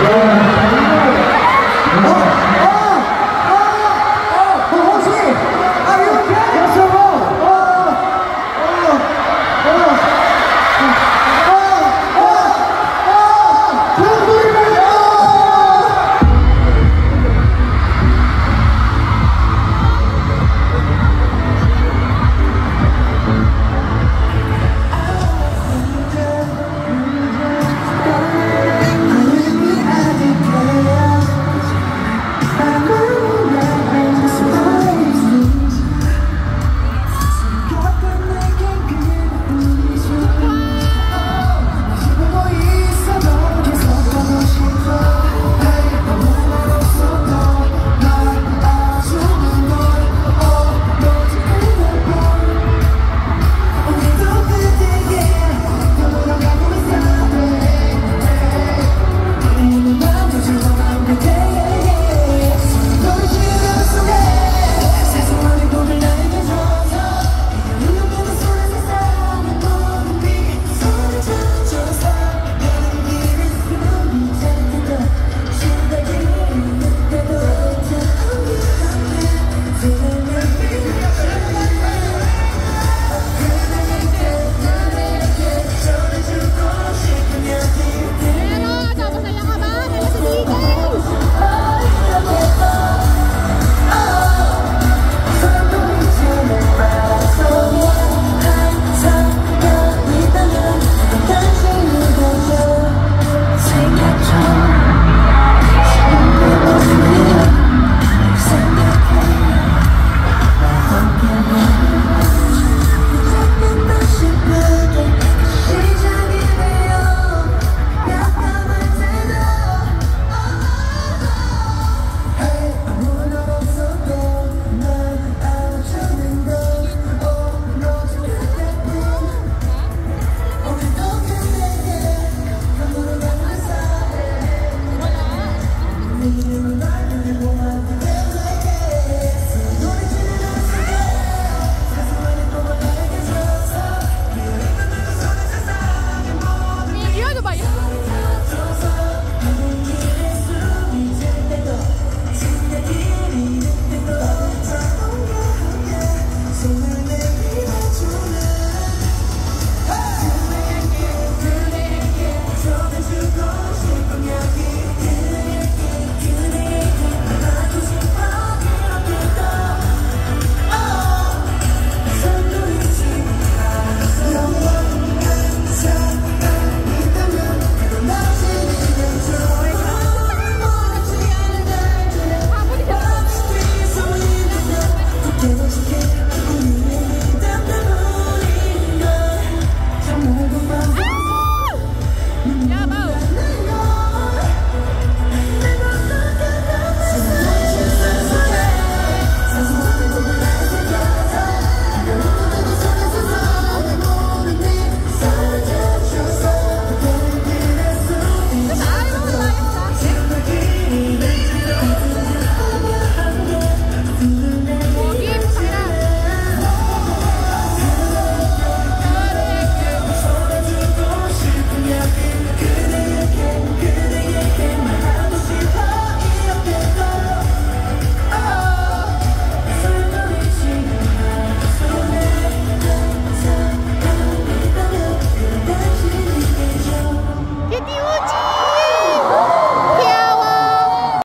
Yeah.